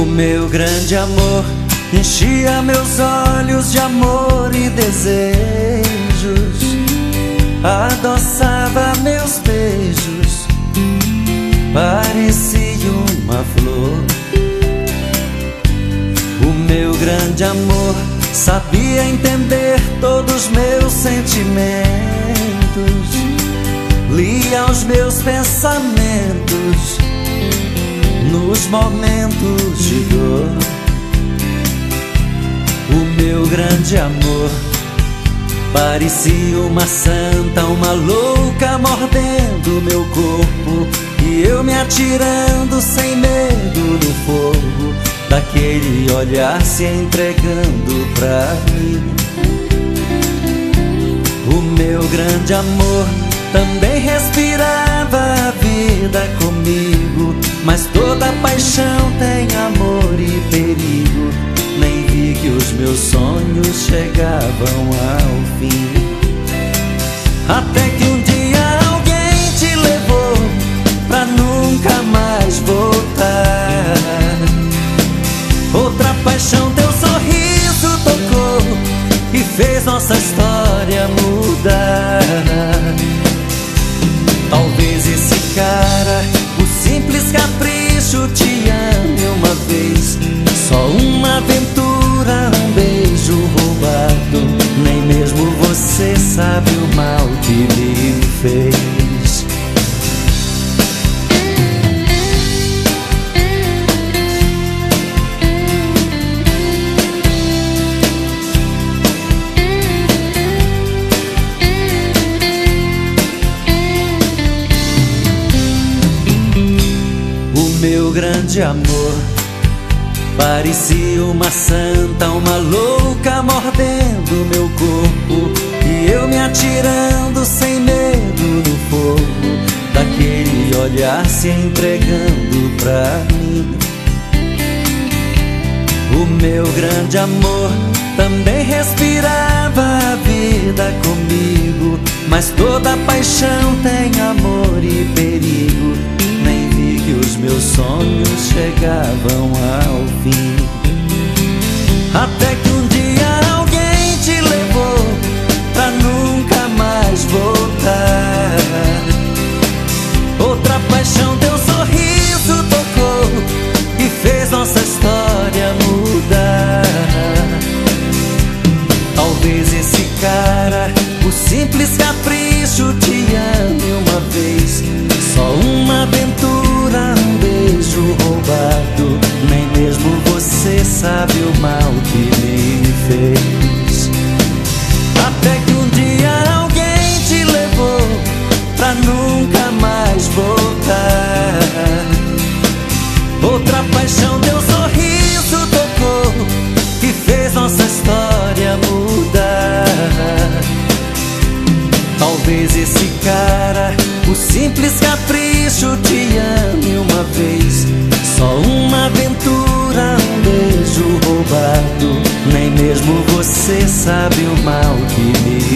meu grande amor enchia meus olhos de amor e desejos, adoçava meus beijos, parecia uma flor. O meu grande amor sabia entender todos meus sentimentos, lia os meus pensamentos nos momentos de dor. O meu grande amor parecia uma santa, uma louca mordendo meu corpo e eu me atirando sem medo no fogo daquele olhar se entregando pra mim. O meu grande amor também respirava a vida comigo Mas toda paixão tem amor e perigo. Nem vi que os meus sonhos chegavam ao fim. Até que um meu grande amor. Parecia uma santa, uma louca mordendo meu corpo E eu me atirando sem medo no fogo. Daquele olhar se entregando pra mim. O meu grande amor também respirava a vida comigo Mas toda paixão tem amor e perigo os meus sonhos chegavam ao fim. Até que um dia alguém te levou pra nunca mais voltar. Outra paixão, teu sorriso tocou e fez nossa história mudar. Talvez esse cara, o simples capricho, sabe o mal que me fez. Até que um dia alguém te levou Pra nunca mais voltar. Outra paixão teu sorriso tocou Que fez nossa história mudar. Talvez esse cara, o simples capricho te ame uma vez. Só uma um Nem mesmo você sabe o mal que me